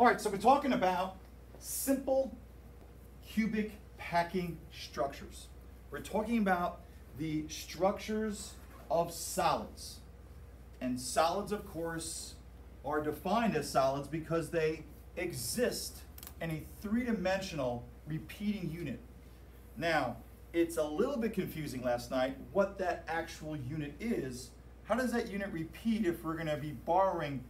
All right, so we're talking about simple cubic packing structures. We're talking about the structures of solids. And solids, of course, are defined as solids because they exist in a three-dimensional repeating unit. Now, it's a little bit confusing last night what that actual unit is. How does that unit repeat if we're going to be borrowing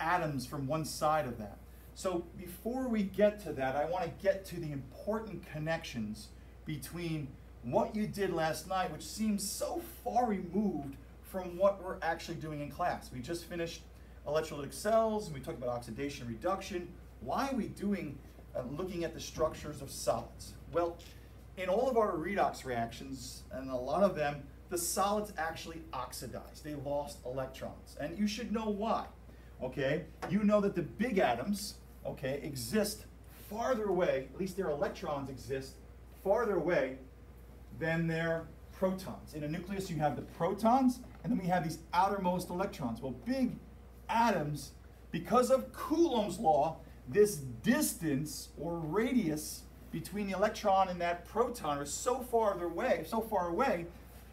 atoms from one side of that? So before we get to that, I want to get to the important connections between what you did last night, which seems so far removed from what we're actually doing in class. We just finished electrolytic cells, and we talked about oxidation reduction. Why are we doing, uh, looking at the structures of solids? Well, in all of our redox reactions, and a lot of them, the solids actually oxidized. They lost electrons. And you should know why. Okay? You know that the big atoms, okay, exist farther away, at least their electrons exist farther away than their protons. In a nucleus, you have the protons, and then we have these outermost electrons. Well, big atoms, because of Coulomb's law, this distance or radius between the electron and that proton are so far away, so far away,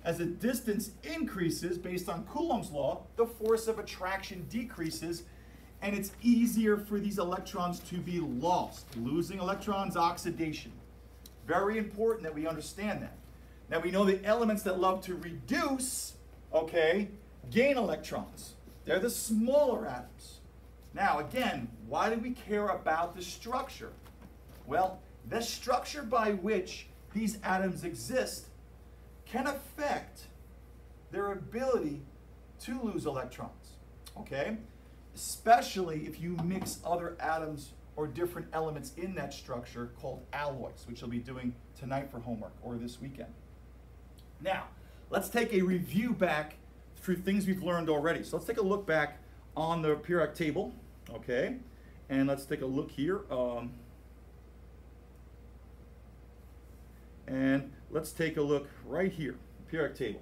as the distance increases based on Coulomb's law, the force of attraction decreases, and it's easier for these electrons to be lost. Losing electrons, oxidation. Very important that we understand that. Now we know the elements that love to reduce, okay, gain electrons. They're the smaller atoms. Now again, why do we care about the structure? Well, the structure by which these atoms exist can affect their ability to lose electrons, okay? Especially if you mix other atoms or different elements in that structure called alloys, which you'll be doing tonight for homework or this weekend. Now, let's take a review back through things we've learned already. So let's take a look back on the periodic table, okay? And let's take a look here. Um, and let's take a look right here, periodic table.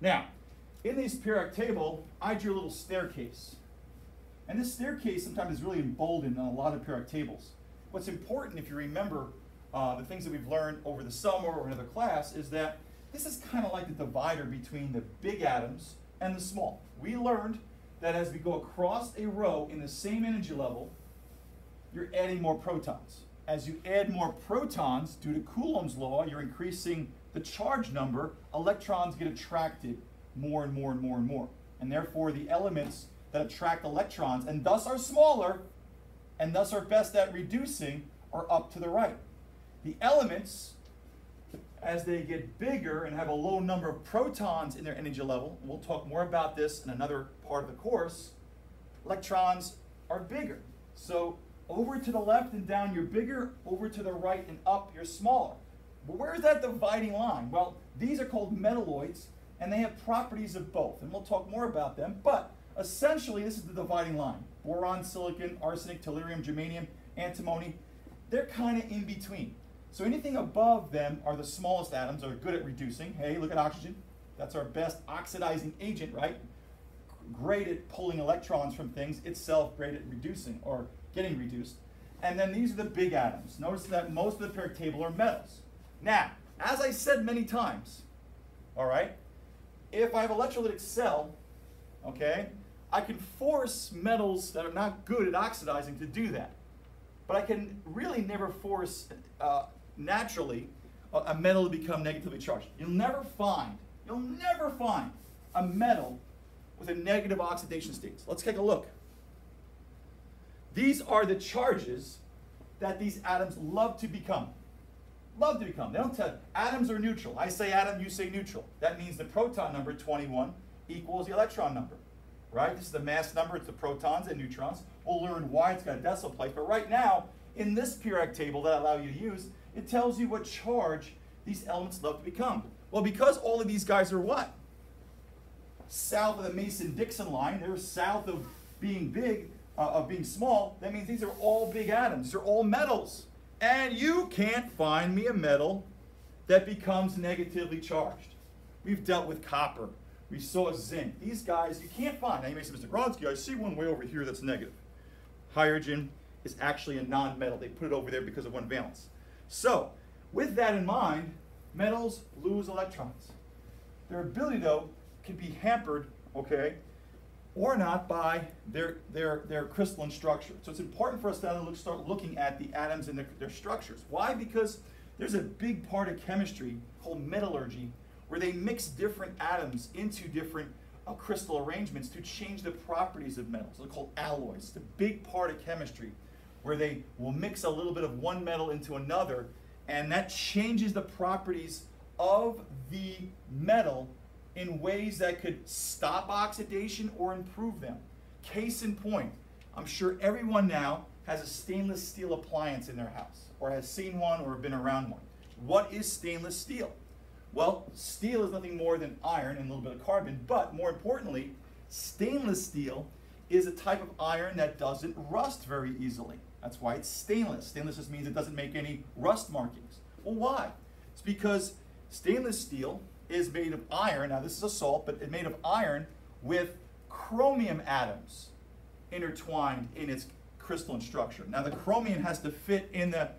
Now, in this periodic table, I drew a little staircase. And this staircase sometimes is really emboldened on a lot of periodic tables. What's important, if you remember uh, the things that we've learned over the summer or another class, is that this is kind of like the divider between the big atoms and the small. We learned that as we go across a row in the same energy level, you're adding more protons. As you add more protons, due to Coulomb's law, you're increasing the charge number, electrons get attracted more and more and more and more. And therefore, the elements that attract electrons and thus are smaller and thus are best at reducing are up to the right. The elements as they get bigger and have a low number of protons in their energy level, we'll talk more about this in another part of the course, electrons are bigger. So over to the left and down, you're bigger. Over to the right and up, you're smaller. But where is that dividing line? Well, these are called metalloids, and they have properties of both. And we'll talk more about them. But essentially, this is the dividing line. Boron, silicon, arsenic, tellurium, germanium, antimony, they're kind of in between. So anything above them are the smallest atoms, are good at reducing. Hey, look at oxygen. That's our best oxidizing agent, right? Great at pulling electrons from things, itself great at reducing or getting reduced. And then these are the big atoms. Notice that most of the periodic table are metals. Now, as I said many times, all right, if I have an electrolytic cell, okay, I can force metals that are not good at oxidizing to do that. But I can really never force uh, naturally a metal to become negatively charged. You'll never find, you'll never find a metal with a negative oxidation state. So let's take a look. These are the charges that these atoms love to become. Love to become. They don't tell atoms are neutral. I say atom, you say neutral. That means the proton number 21 equals the electron number. Right? This is the mass number, it's the protons and neutrons. We'll learn why it's got a decimal place. But right now, in this periodic table that I allow you to use, it tells you what charge these elements love to become. Well, because all of these guys are what? South of the Mason-Dixon line, they're south of being big, uh, of being small, that means these are all big atoms. they're all metals. And you can't find me a metal that becomes negatively charged. We've dealt with copper. We saw zinc. These guys, you can't find. Now you may say, Mr. Grodski, I see one way over here that's negative. Hydrogen, is actually a non-metal. They put it over there because of one valence. So, with that in mind, metals lose electrons. Their ability, though, can be hampered, okay, or not by their, their, their crystalline structure. So it's important for us to look, start looking at the atoms and their, their structures. Why? Because there's a big part of chemistry called metallurgy where they mix different atoms into different uh, crystal arrangements to change the properties of metals. They're called alloys. It's a big part of chemistry where they will mix a little bit of one metal into another and that changes the properties of the metal in ways that could stop oxidation or improve them. Case in point, I'm sure everyone now has a stainless steel appliance in their house, or has seen one or been around one. What is stainless steel? Well, steel is nothing more than iron and a little bit of carbon, but more importantly, stainless steel is a type of iron that doesn't rust very easily. That's why it's stainless. Stainless just means it doesn't make any rust markings. Well, why? It's because stainless steel is made of iron. Now, this is a salt, but it's made of iron with chromium atoms intertwined in its crystalline structure. Now, the chromium has to fit in the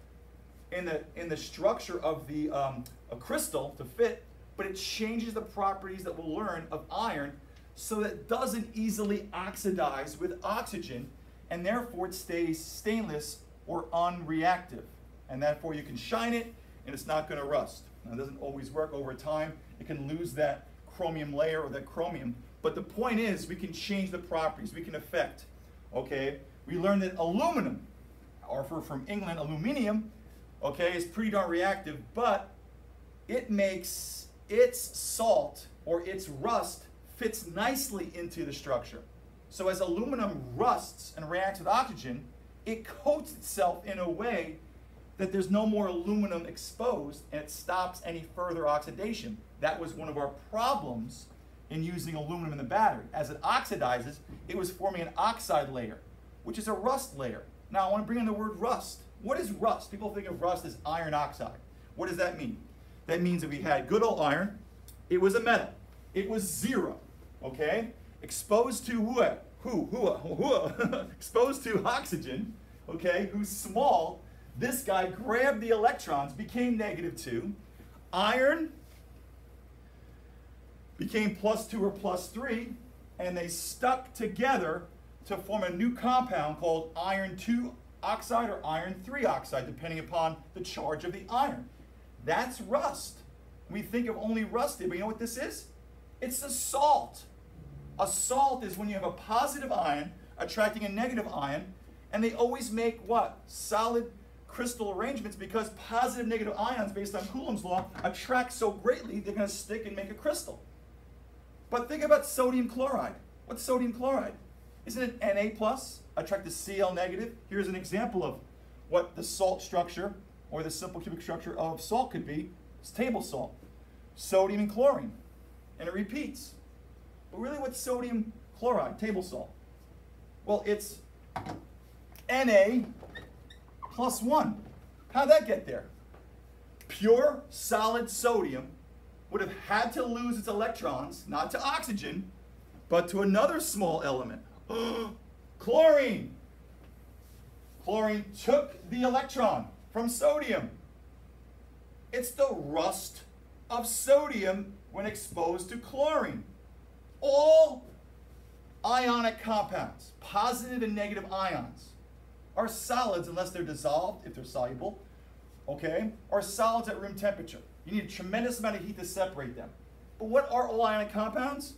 in the in the structure of the um, a crystal to fit, but it changes the properties that we'll learn of iron so that it doesn't easily oxidize with oxygen, and therefore it stays stainless or unreactive. And therefore you can shine it and it's not going to rust. Now, it doesn't always work over time. It can lose that chromium layer or that chromium. But the point is, we can change the properties. We can affect. Okay? We learned that aluminum, or for, from England, aluminium, okay, is pretty darn reactive, but it makes its salt or its rust fits nicely into the structure. So as aluminum rusts and reacts with oxygen, it coats itself in a way that there's no more aluminum exposed and it stops any further oxidation. That was one of our problems in using aluminum in the battery. As it oxidizes, it was forming an oxide layer, which is a rust layer. Now I want to bring in the word rust. What is rust? People think of rust as iron oxide. What does that mean? That means that we had good old iron, it was a metal, it was zero, okay? Exposed to what? Who, who, who, exposed to oxygen, okay, who's small, this guy grabbed the electrons, became negative 2. Iron became plus 2 or plus 3, and they stuck together to form a new compound called iron 2 oxide or iron 3 oxide, depending upon the charge of the iron. That's rust. We think of only rusted, but you know what this is? It's a salt. A salt is when you have a positive ion attracting a negative ion, and they always make what? Solid crystal arrangements because positive negative ions based on Coulomb's law attract so greatly they're going to stick and make a crystal. But think about sodium chloride. What's sodium chloride? Isn't it Na plus attract to Cl negative? Here's an example of what the salt structure or the simple cubic structure of salt could be. Table salt, sodium and chlorine, and it repeats. But really what's sodium chloride, table salt? Well, it's Na plus 1. How'd that get there? Pure solid sodium would have had to lose its electrons, not to oxygen, but to another small element, chlorine. Chlorine took the electron from sodium. It's the rust of sodium when exposed to chlorine. All ionic compounds, positive and negative ions, are solids unless they're dissolved, if they're soluble, okay, are solids at room temperature. You need a tremendous amount of heat to separate them. But what are all ionic compounds?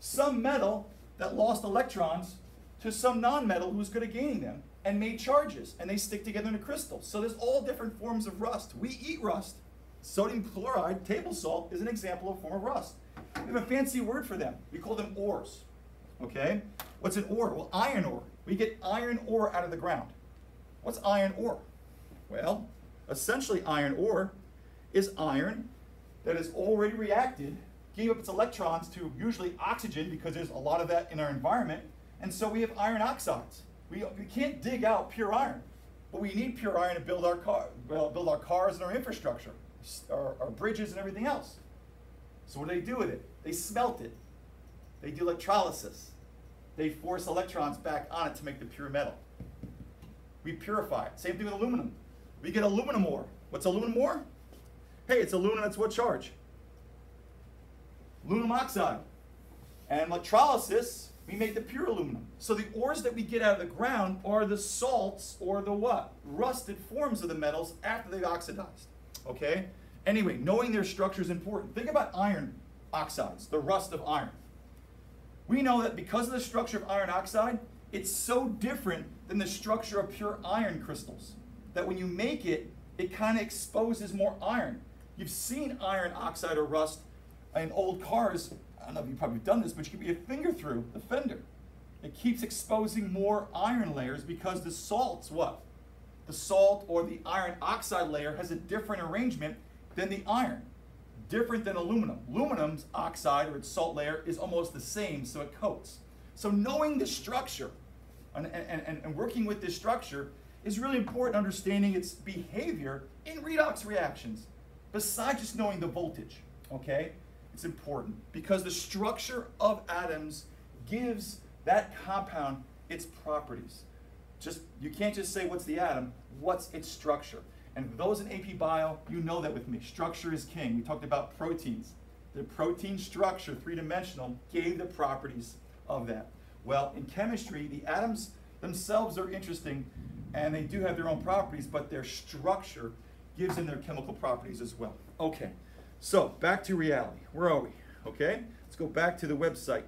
Some metal that lost electrons to some non-metal who's good at gaining them and made charges, and they stick together in a crystal. So there's all different forms of rust. We eat rust. Sodium chloride, table salt, is an example of a form of rust. We have a fancy word for them. We call them ores. Okay? What's an ore? Well, iron ore. We get iron ore out of the ground. What's iron ore? Well, essentially iron ore is iron that has already reacted, gave up its electrons to usually oxygen because there's a lot of that in our environment, and so we have iron oxides. We, we can't dig out pure iron, but we need pure iron to build our car, build our cars and our infrastructure, our, our bridges and everything else. So what do they do with it? They smelt it. They do electrolysis they force electrons back on it to make the pure metal. we purify it. Same thing with aluminum. We get aluminum ore. What's aluminum ore? Hey, it's aluminum It's what charge? Aluminum oxide. And electrolysis, we make the pure aluminum. So the ores that we get out of the ground are the salts or the what? Rusted forms of the metals after they've oxidized. Okay? Anyway, knowing their structure is important. Think about iron oxides, the rust of iron. We know that because of the structure of iron oxide, it's so different than the structure of pure iron crystals that when you make it, it kind of exposes more iron. You've seen iron oxide or rust in old cars. I don't know if you've probably done this, but you can be a finger through the fender. It keeps exposing more iron layers because the salt's what? The salt or the iron oxide layer has a different arrangement than the iron. Different than aluminum. Aluminum's oxide or its salt layer is almost the same, so it coats. So knowing the structure and, and, and working with this structure is really important understanding its behavior in redox reactions, besides just knowing the voltage, okay? It's important because the structure of atoms gives that compound its properties. Just You can't just say what's the atom, what's its structure. And those in AP Bio, you know that with me. Structure is king. We talked about proteins. The protein structure, three-dimensional, gave the properties of that. Well, in chemistry, the atoms themselves are interesting and they do have their own properties, but their structure gives them their chemical properties as well. Okay, so back to reality. Where are we? Okay, let's go back to the website.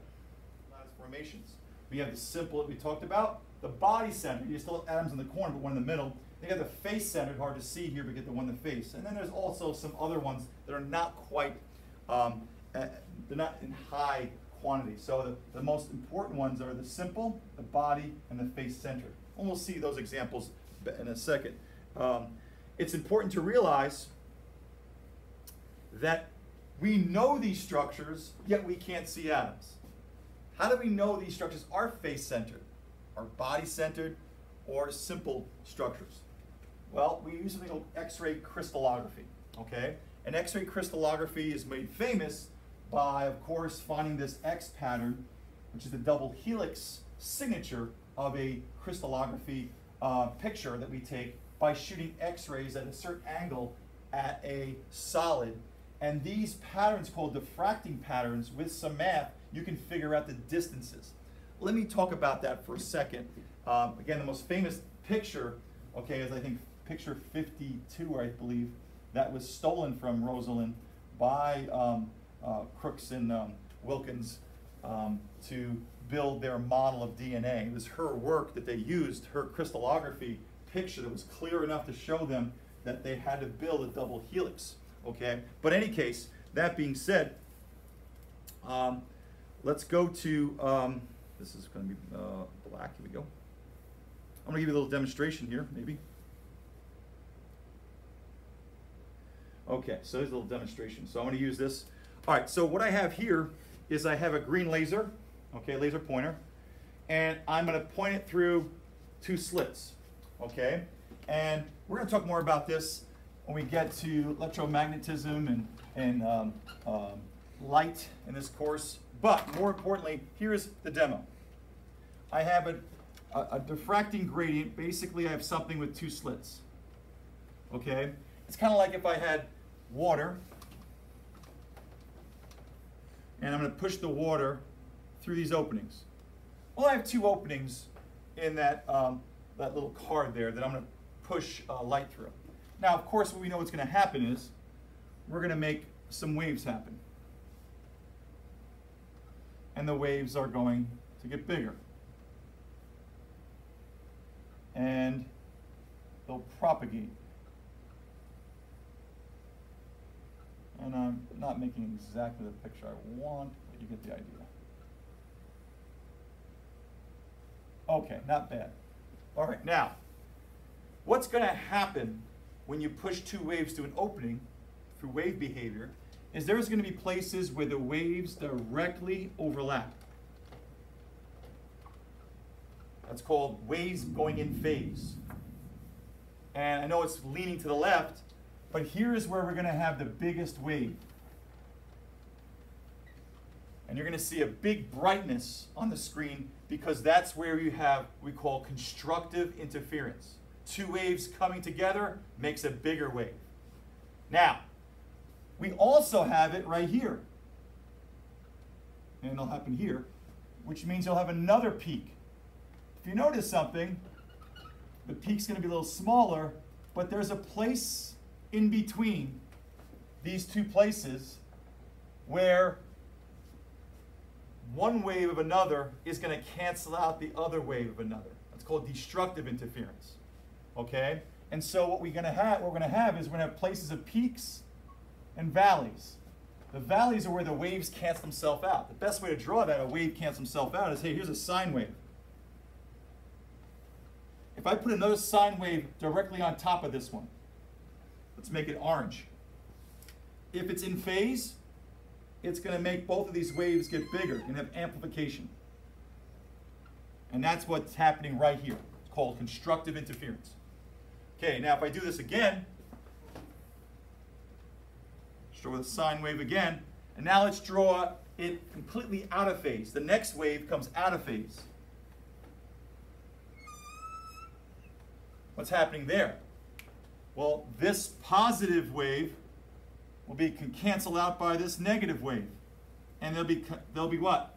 Formations. We have the simple that we talked about, the body center. You still have atoms in the corner, but one in the middle. They got the face centered, hard to see here, but get the one in the face. And then there's also some other ones that are not quite, um, uh, they're not in high quantity. So the, the most important ones are the simple, the body, and the face centered. And we'll see those examples in a second. Um, it's important to realize that we know these structures, yet we can't see atoms. How do we know these structures are face-centered, are body-centered, or simple structures? Well, we use something called X-ray crystallography, okay? And X-ray crystallography is made famous by, of course, finding this X pattern, which is the double helix signature of a crystallography uh, picture that we take by shooting X-rays at a certain angle at a solid. And these patterns called diffracting patterns, with some math, you can figure out the distances. Let me talk about that for a second. Um, again, the most famous picture, okay, is I think picture 52, I believe, that was stolen from Rosalind by um, uh, Crookes and um, Wilkins um, to build their model of DNA. It was her work that they used, her crystallography picture that was clear enough to show them that they had to build a double helix. Okay, but any case, that being said, um, let's go to, um, this is to be uh, black, here we go. I'm to give you a little demonstration here, maybe. Okay, so there's a little demonstration. So I'm to use this. All right, so what I have here is I have a green laser, okay, laser pointer, and I'm going to point it through two slits, okay? And we're to talk more about this when we get to electromagnetism and, and um, um, light in this course. But more importantly, here's the demo. I have a, a, a diffracting gradient. Basically, I have something with two slits, okay? It's kind of like if I had water, and I'm going to push the water through these openings. Well, I have two openings in that, um, that little card there that I'm going to push uh, light through. Now, of course, what we know what's going to happen is we're going to make some waves happen. And the waves are going to get bigger. And they'll propagate. And I'm not making exactly the picture I want, but you get the idea. Okay, not bad. All right, now, what's going to happen when you push two waves to an opening through wave behavior is there's going to be places where the waves directly overlap. That's called waves going in phase. And I know it's leaning to the left, but here is where we're going to have the biggest wave. And you're going to see a big brightness on the screen because that's where you have we call constructive interference. Two waves coming together makes a bigger wave. Now, we also have it right here. And it'll happen here, which means you'll have another peak. If you notice something, the peak's going to be a little smaller, but there's a place in between these two places where one wave of another is going to cancel out the other wave of another. That's called destructive interference. Okay? And so what we're going to have, what we're to have is we're to have places of peaks and valleys. The valleys are where the waves cancel themselves out. The best way to draw that a wave cancels himself out is, hey, here's a sine wave. If I put another sine wave directly on top of this one, let's make it orange. If it's in phase, it's going to make both of these waves get bigger and have amplification. And that's what's happening right here. It's called constructive interference. Okay, now if I do this again, let's draw the sine wave again, and now let's draw it completely out of phase. The next wave comes out of phase. What's happening there? Well, this positive wave will be can cancel out by this negative wave. And there'll be there'll be what?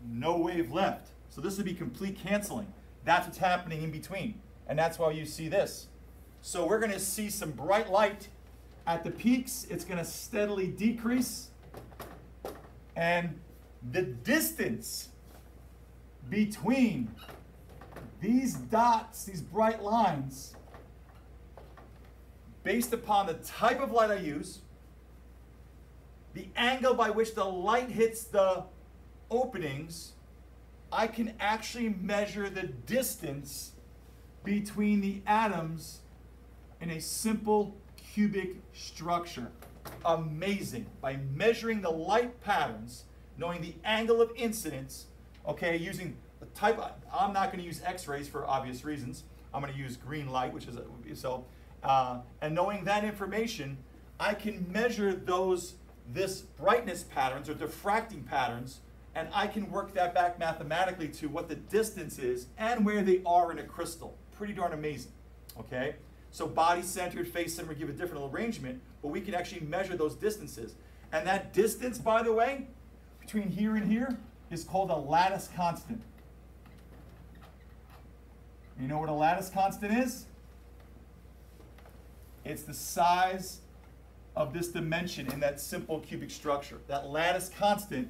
No wave left. So this would be complete canceling. That's what's happening in between. And that's why you see this. So we're going to see some bright light at the peaks. It's going to steadily decrease. And the distance between these dots, these bright lines, based upon the type of light I use, the angle by which the light hits the openings, I can actually measure the distance between the atoms in a simple cubic structure. Amazing. By measuring the light patterns, knowing the angle of incidence, okay, using the type, I'm not going to use x-rays for obvious reasons. I'm going to use green light, which is, a, so uh, and knowing that information, I can measure those, this brightness patterns or diffracting patterns, and I can work that back mathematically to what the distance is and where they are in a crystal. Pretty darn amazing, okay? So body-centered, face-centered give a different arrangement, but we can actually measure those distances. And that distance, by the way, between here and here is called a lattice constant. You know what a lattice constant is? It's the size of this dimension in that simple cubic structure. That lattice constant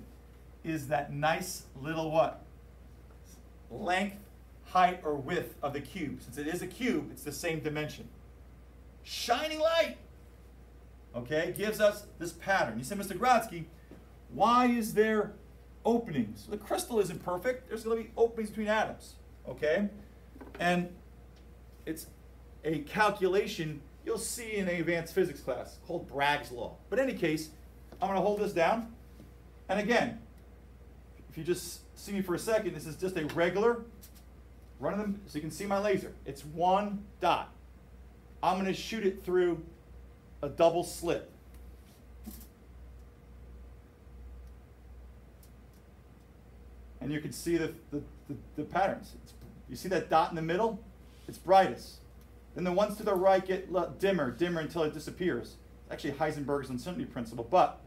is that nice little what? Length, height, or width of the cube. Since it is a cube, it's the same dimension. Shining light, okay, gives us this pattern. You said, Mr. Grodski, why is there openings? The crystal isn't perfect. There's going to be openings between atoms, okay? And it's a calculation you'll see in an advanced physics class called Bragg's law. But in any case, I'm going to hold this down. And again, if you just see me for a second, this is just a regular running them so you can see my laser. It's one dot. I'm going to shoot it through a double slit. And you can see the, the, the, the patterns. It's, you see that dot in the middle? It's brightest. Then the ones to the right get dimmer, dimmer until it disappears. It's actually Heisenberg's uncertainty principle. But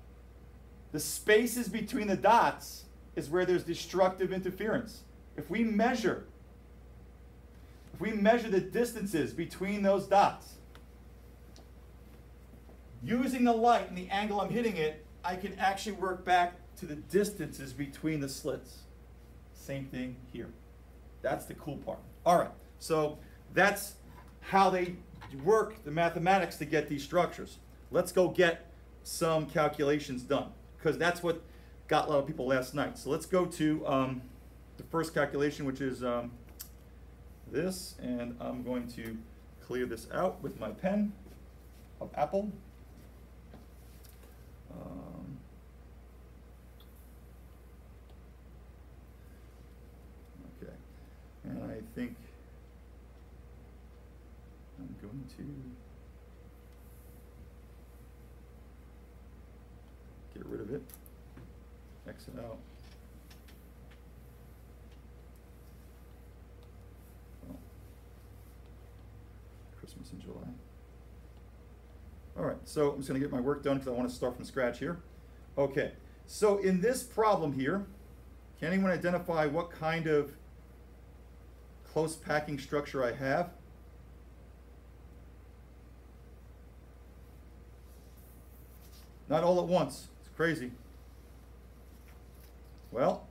the spaces between the dots is where there's destructive interference. If we measure, if we measure the distances between those dots, using the light and the angle I'm hitting it, I can actually work back to the distances between the slits. Same thing here. That's the cool part. All right, so that's how they work the mathematics to get these structures. Let's go get some calculations done because that's what got a lot of people last night. So let's go to um, the first calculation, which is um, this, and I'm going to clear this out with my pen of Apple. Um, okay, and I think I'm going to get rid of it, exit out. Christmas in July. All right, so I'm just going to get my work done because I want to start from scratch here. Okay, so in this problem here, can anyone identify what kind of close packing structure I have? Not all at once. It's crazy. Well,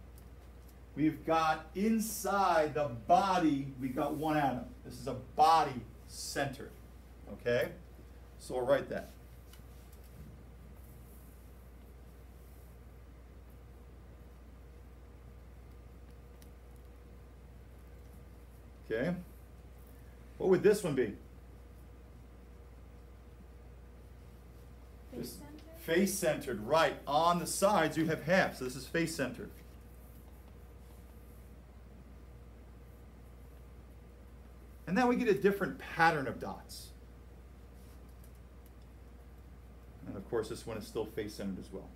we've got inside the body, we've got one atom. This is a body centered. Okay? So we'll write that. Okay? What would this one be? Face This- center? Face centered, right. On the sides, you have half, so this is face centered. And now we get a different pattern of dots. And of course, this one is still face centered as well.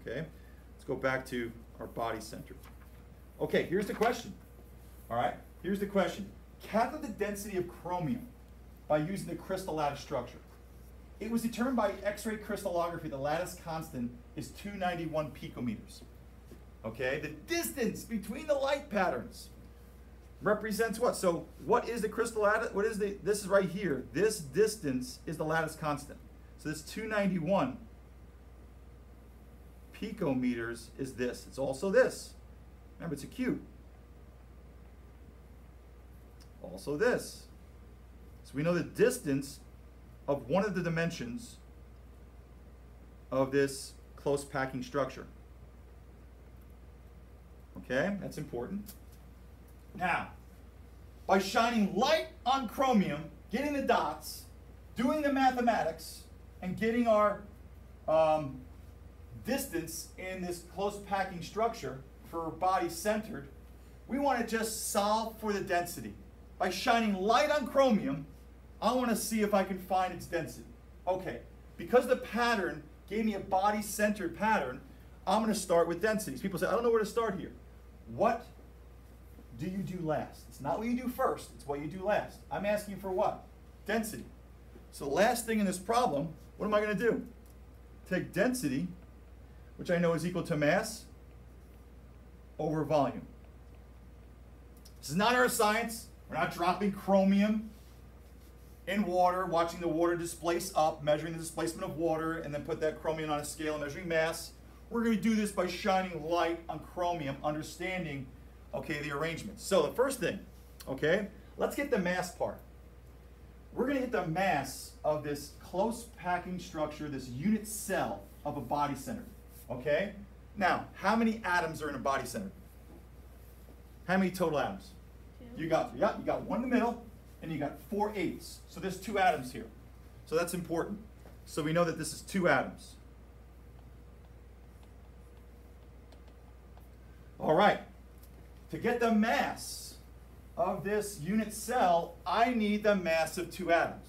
Okay, let's go back to our body center. Okay, here's the question. All right, here's the question. Calculate the density of chromium by using the crystal lattice structure. It was determined by X-ray crystallography the lattice constant is 291 picometers. Okay, the distance between the light patterns represents what? So what is the crystal lattice? What is the, this is right here. This distance is the lattice constant. So this 291 picometers is this. It's also this. Remember, it's a cube. Also this. So we know the distance of one of the dimensions of this close packing structure. Okay, that's important. Now, by shining light on chromium, getting the dots, doing the mathematics, and getting our um, distance in this close packing structure for body centered, we want to just solve for the density. By shining light on chromium, I want to see if I can find its density. Okay, because the pattern gave me a body centered pattern, I'm going to start with densities. People say, I don't know where to start here. What do you do last? It's not what you do first, it's what you do last. I'm asking for what? Density. So last thing in this problem, what am I going to do? Take density, which I know is equal to mass, over volume. This is not our science. We're not dropping chromium in water, watching the water displace up, measuring the displacement of water, and then put that chromium on a scale and measuring mass. We're going to do this by shining light on chromium, understanding, okay, the arrangement. So the first thing, okay, let's get the mass part. We're going to get the mass of this close packing structure, this unit cell of a body center, okay? Now, how many atoms are in a body center? How many total atoms? Two. You got, yeah, you got one in the middle, and you got four eighths. So there's two atoms here. So that's important. So we know that this is two atoms. All right. To get the mass of this unit cell, I need the mass of two atoms.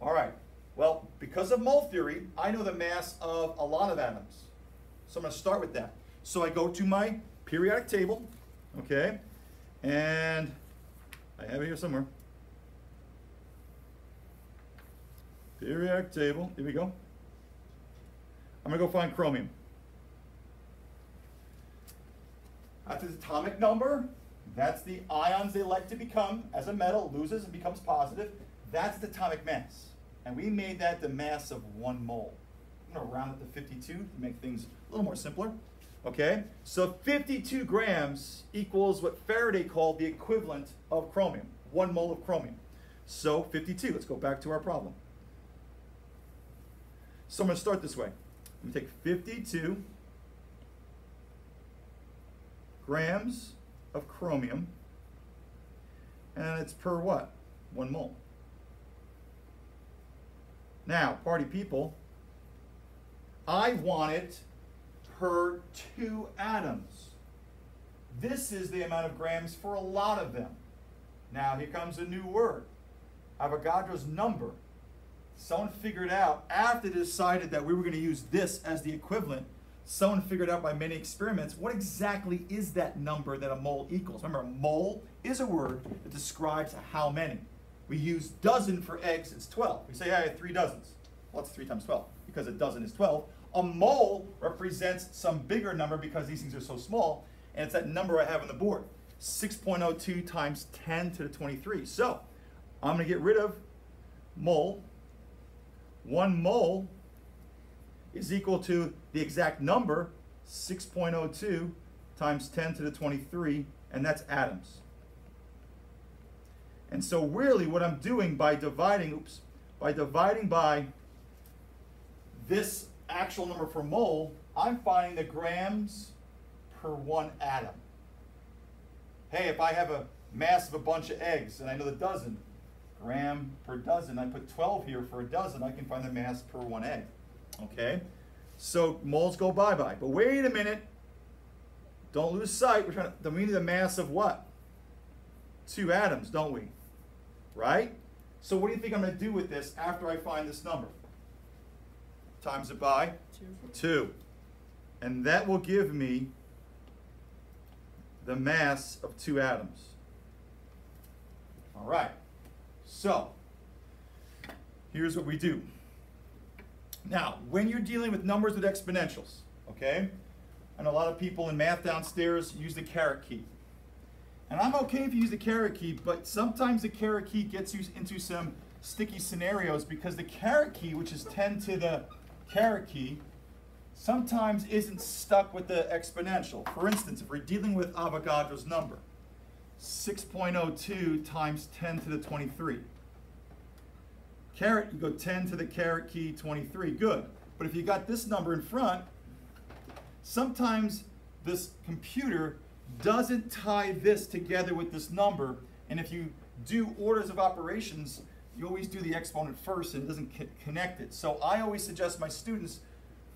All right. Well, because of mole theory, I know the mass of a lot of atoms. So I'm going to start with that. So I go to my periodic table, okay, and I have it here somewhere. Periodic table, here we go. I'm gonna go find chromium. That's its atomic number. That's the ions they like to become as a metal, loses and becomes positive. That's the atomic mass. And we made that the mass of one mole. I'm gonna round it to 52 to make things a little more simpler. Okay, so 52 grams equals what Faraday called the equivalent of chromium, one mole of chromium. So 52, let's go back to our problem. So I'm gonna start this way. I'm gonna take 52 grams of chromium, and it's per what? One mole. Now, party people, I want it per two atoms. This is the amount of grams for a lot of them. Now, here comes a new word Avogadro's number. Someone figured out after they decided that we were going to use this as the equivalent. Someone figured out by many experiments what exactly is that number that a mole equals. Remember, a mole is a word that describes how many. We use dozen for eggs, it's 12. We say, I have three dozens. Well, that's 3 times 12, because a dozen is 12. A mole represents some bigger number because these things are so small, and it's that number I have on the board. 6.02 times 10 to the 23. So, I'm going to get rid of mole. One mole is equal to the exact number, 6.02 times 10 to the 23, and that's atoms. And so really what I'm doing by dividing, oops, by dividing by this actual number for mole, I'm finding the grams per one atom. Hey, if I have a mass of a bunch of eggs, and I know the dozen, gram per dozen, I put 12 here for a dozen, I can find the mass per one egg. Okay? So moles go bye-bye. But wait a minute. Don't lose sight. We're trying to, we need the mass of what? Two atoms, don't we? Right? So what do you think I'm going to do with this after I find this number? Times it by? Two. Two. And that will give me the mass of two atoms. All right. So, here's what we do. Now, when you're dealing with numbers with exponentials, okay, and a lot of people in math downstairs use the caret key. And I'm okay if you use the caret key, but sometimes the caret key gets you into some sticky scenarios because the caret key, which is 10 to the caret key, sometimes isn't stuck with the exponential. For instance, if we're dealing with Avogadro's number, 6.02 times 10 to the 23. Caret, you go 10 to the caret key, 23, good. But if you got this number in front, sometimes this computer doesn't tie this together with this number, and if you do orders of operations, you always do the exponent first and it doesn't connect it. So I always suggest my students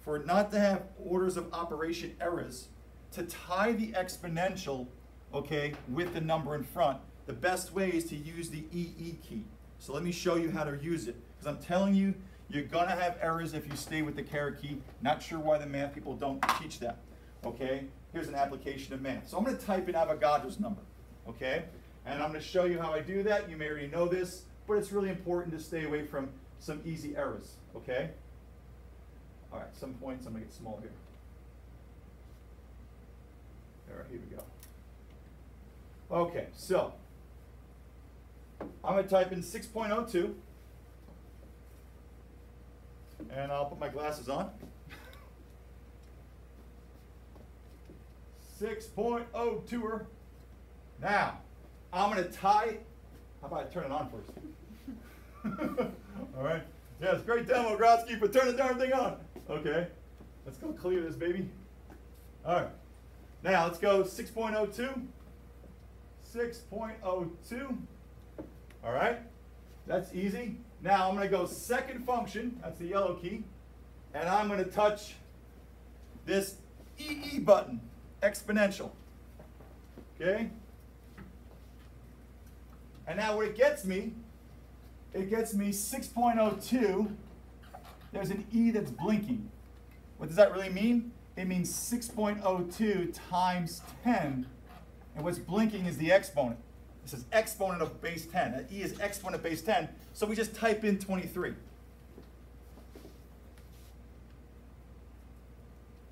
for not to have orders of operation errors, to tie the exponential, okay, with the number in front. The best way is to use the EE key. So let me show you how to use it. Because I'm telling you, you're gonna have errors if you stay with the caret key. Not sure why the math people don't teach that. Okay? Here's an application of math. So I'm gonna type in Avogadro's number. Okay? And I'm gonna show you how I do that. You may already know this, but it's really important to stay away from some easy errors. Okay? All right, some points, I'm gonna get small here. All right, here we go. Okay, so I'm going to type in 6.02. And I'll put my glasses on. 6.02er. Now, I'm going to tie, how about I turn it on first? All right. Yeah, it's great demo, Grodski, but turn the darn thing on. Okay. Let's go clear this, baby. All right. Now, let's go 6.02. 6.02. All right? That's easy. Now I'm going to go second function, that's the yellow key, and I'm going to touch this EE button, exponential. Okay? And now what it gets me, it gets me 6.02. There's an E that's blinking. What does that really mean? It means 6.02 times 10, and what's blinking is the exponent. This is exponent of base 10. E is exponent of base 10. So we just type in 23.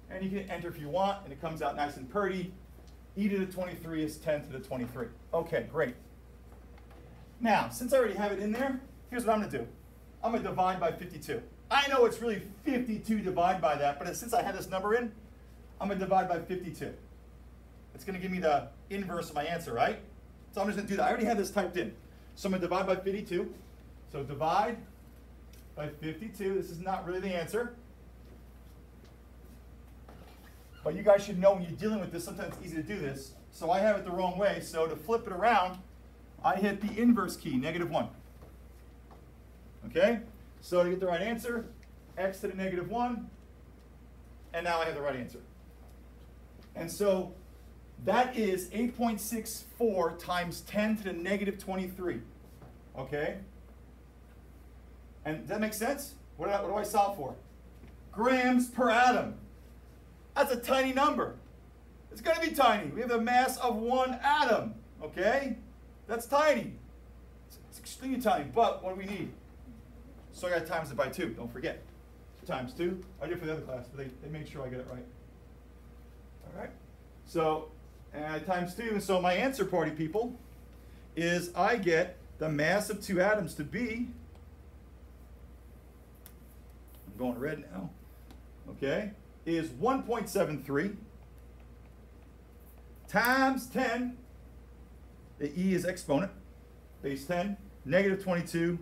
And you can enter if you want, and it comes out nice and pretty. E to the 23 is 10 to the 23. Okay, great. Now, since I already have it in there, here's what I'm going to do. I'm going to divide by 52. I know it's really 52 divided by that, but since I had this number in, I'm going to divide by 52. It's going to give me the inverse of my answer, right? So I'm just to do that. I already have this typed in. So I'm to divide by 52. So divide by 52. This is not really the answer. But you guys should know when you're dealing with this, sometimes it's easy to do this. So I have it the wrong way. So to flip it around, I hit the inverse key, negative 1. Okay? So to get the right answer, x to the negative 1, and now I have the right answer. And so that is 8.64 times 10 to the negative 23. Okay? And does that make sense? What do, I, what do I solve for? Grams per atom. That's a tiny number. It's going to be tiny. We have the mass of one atom. Okay? That's tiny. It's extremely tiny, but what do we need? So I got times it by 2, don't forget. Times 2. I did for the other class, but they, they made sure I get it right. All right? So, times 2, so my answer, party people, is I get the mass of two atoms to be, I'm going red now, okay, is 1.73 times 10, the E is exponent, base 10, negative 22,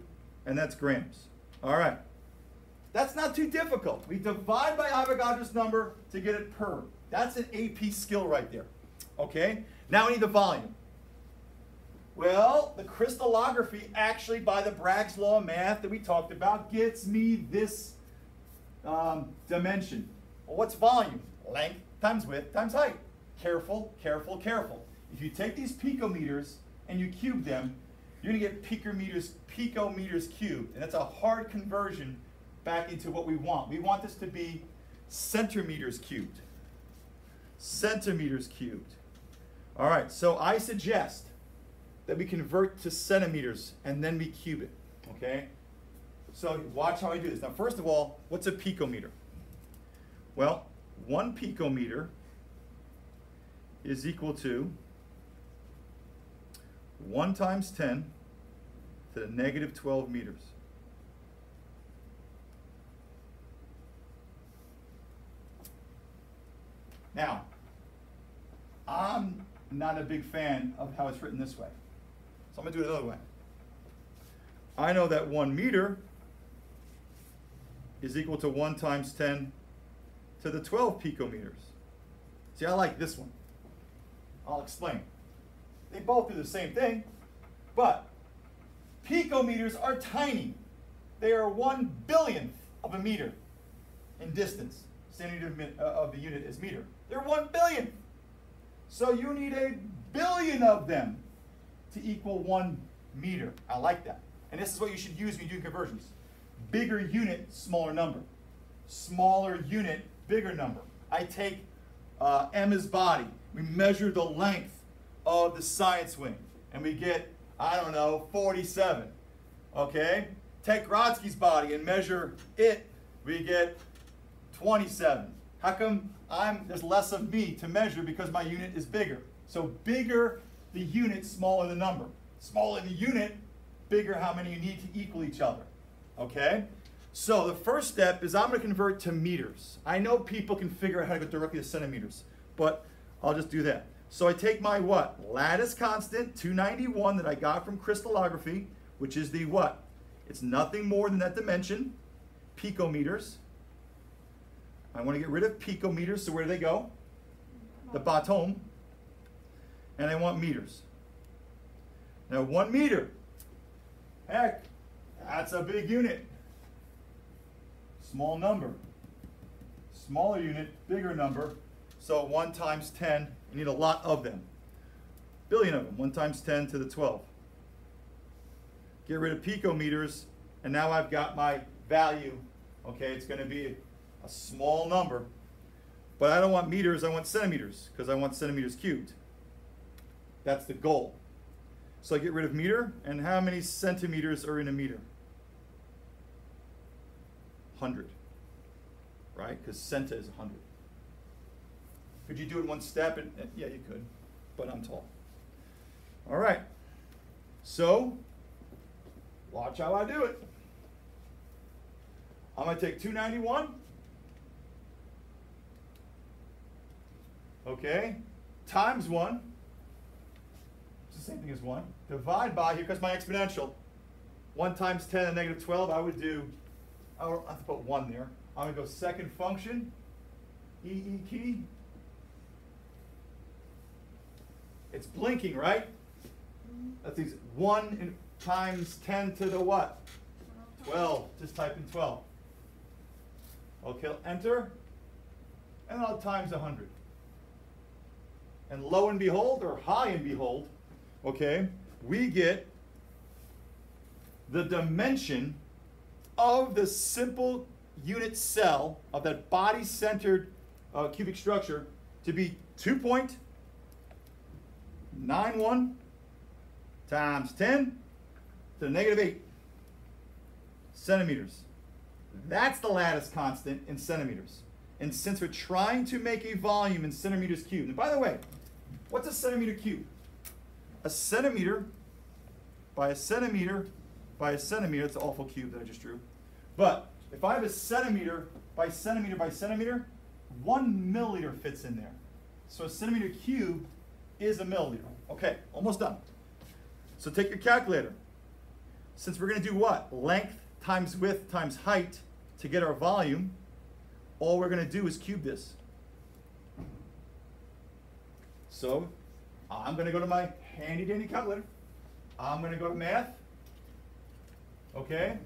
and that's grams. All right. That's not too difficult. We divide by Avogadro's number to get it per. That's an AP skill right there. Okay? Now we need the volume. Well, the crystallography, actually, by the Bragg's law of math that we talked about, gets me this um, dimension. Well, what's volume? Length times width times height. Careful, careful, careful. If you take these picometers and you cube them, you're going to get picometers, picometers cubed. And that's a hard conversion back into what we want. We want this to be centimeters cubed. Centimeters cubed. All right, so I suggest that we convert to centimeters and then we cube it, okay? So watch how I do this. Now, first of all, what's a picometer? Well, one picometer is equal to 1 times 10 to the negative 12 meters. Now, I'm not a big fan of how it's written this way. So I'm going to do it another way. I know that 1 meter is equal to 1 times 10 to the 12 picometers. See, I like this one. I'll explain. They both do the same thing, but picometers are tiny. They are one billionth of a meter in distance. Standard unit uh, of the unit is meter. They're one billionth. So you need a billion of them to equal one meter. I like that. And this is what you should use when you do conversions. Bigger unit, smaller number. Smaller unit, bigger number. I take uh, Emma's body. We measure the length of the science wing. And we get, I don't know, 47. Okay? Take Grodski's body and measure it. We get 27. How come I'm, there's less of me to measure because my unit is bigger? So bigger the unit, smaller the number. Smaller the unit, bigger how many you need to equal each other. Okay? So the first step is I'm going to convert to meters. I know people can figure out how to go directly to centimeters, but I'll just do that. So I take my what? Lattice constant, 291 that I got from crystallography, which is the what? It's nothing more than that dimension, picometers. I want to get rid of picometers, so where do they go? The bottom. And I want meters. Now one meter, heck, that's a big unit. Small number. Smaller unit, bigger number. So 1 times 10, you need a lot of them. Billion of them, 1 times 10 to the 12. Get rid of picometers, and now I've got my value. Okay, it's going to be a small number. But I don't want meters, I want centimeters, because I want centimeters cubed. That's the goal. So I get rid of meter, and how many centimeters are in a meter? 100, right? Because centa is 100. Could you do it one step? And, and, yeah, you could, but I'm tall. All right. So, watch how I do it. I'm to take 291. Okay, times 1. It's the same thing as 1. Divide by, here comes my exponential. 1 times 10 to the negative 12, I would do, I will have to put 1 there. I'm going to go second function, EE key. It's blinking, right? That's these 1 in, times 10 to the what? 12. Just type in 12. Okay, enter. And I'll times 100. And lo and behold, or high and behold, okay, we get the dimension of the simple unit cell of that body-centered uh, cubic structure to be 2.91 times 10 to the negative 8 centimeters. That's the lattice constant in centimeters. And since we're trying to make a volume in centimeters cubed, and by the way, what's a centimeter cubed? A centimeter by a centimeter by a centimeter, it's an awful cube that I just drew. But if I have a centimeter by centimeter by centimeter, one milliliter fits in there. So a centimeter cubed is a milliliter. Okay, almost done. So take your calculator. Since we're going to do what? Length times width times height to get our volume, all we're going to do is cube this. So I'm going to go to my handy dandy calculator. I'm going to go to math. Okay?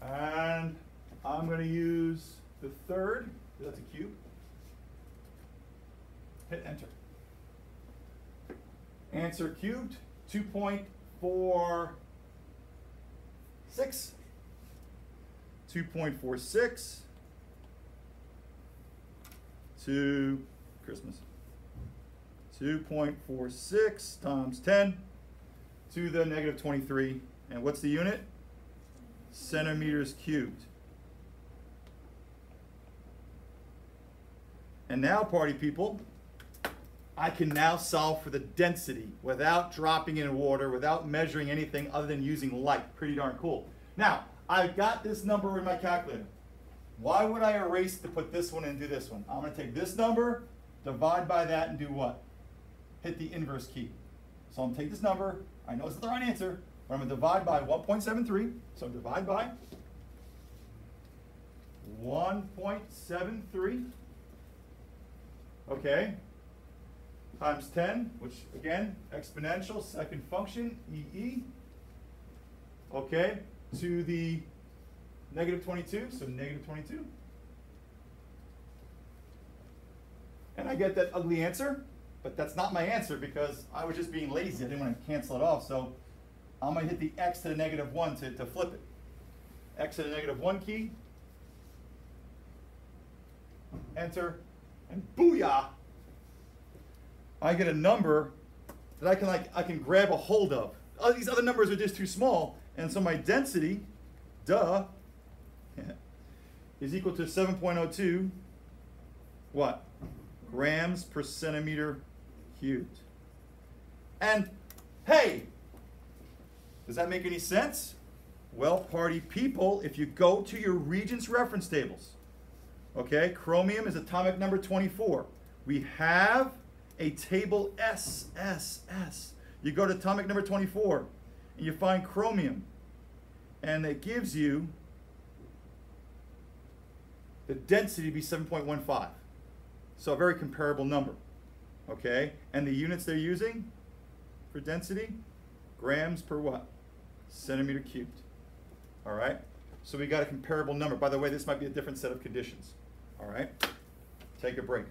And I'm going to use the third. That's a cube. Hit enter. Answer cubed, 2.46. 2.46 to Christmas. 2.46 times 10 to the negative 23. And what's the unit? Centimeters cubed. And now, party people, I can now solve for the density without dropping in water, without measuring anything other than using light. Pretty darn cool. Now, I've got this number in my calculator. Why would I erase to put this one and do this one? I'm going to take this number, divide by that, and do what? Hit the inverse key. So I'm going to take this number. I know it's the right answer, but I'm going to divide by 1.73. So divide by 1.73. Okay, times 10, which again, exponential, second function, EE. Okay, to the negative 22, so negative 22. And I get that ugly answer, but that's not my answer because I was just being lazy. I didn't want to cancel it off, so I'm going to hit the x to the negative 1 to, to flip it. x to the negative 1 key, enter, and booyah! I get a number that I can like I can grab a hold of. All these other numbers are just too small, and so my density, duh, is equal to 7.02 what? Grams per centimeter cubed. And hey, does that make any sense? Well, party people, if you go to your Regents reference tables, okay, chromium is atomic number 24. We have a table SSS. You go to atomic number 24 and you find chromium, and it gives you the density to be 7.15. So a very comparable number. Okay? And the units they're using for density, grams per what? Centimeter cubed. All right? So we got a comparable number. By the way, this might be a different set of conditions. All right? Take a break.